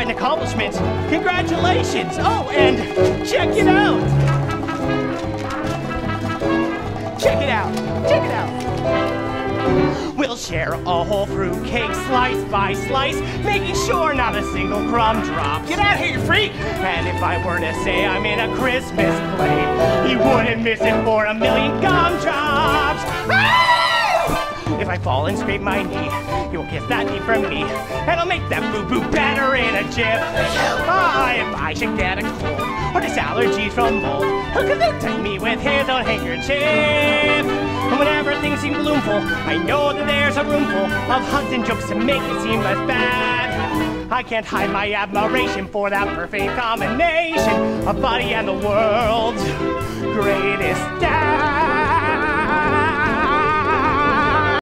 quite an accomplishment. Congratulations. Oh, and check it out. Check it out. Check it out. We'll share a whole fruit cake slice by slice, making sure not a single crumb drops. Get out of here, you freak! And if I were to say I'm in a Christmas play, you wouldn't miss it for a million gumdrops. I fall and scrape my knee, you'll kiss that knee from me, and I'll make that boo-boo better in a jiff. Ah, if I should get a cold or this allergy from mold, how could they take me with his own handkerchief? And whenever things seem gloomful, I know that there's a roomful of hugs and jokes to make it seem less bad. I can't hide my admiration for that perfect combination of body and the dad.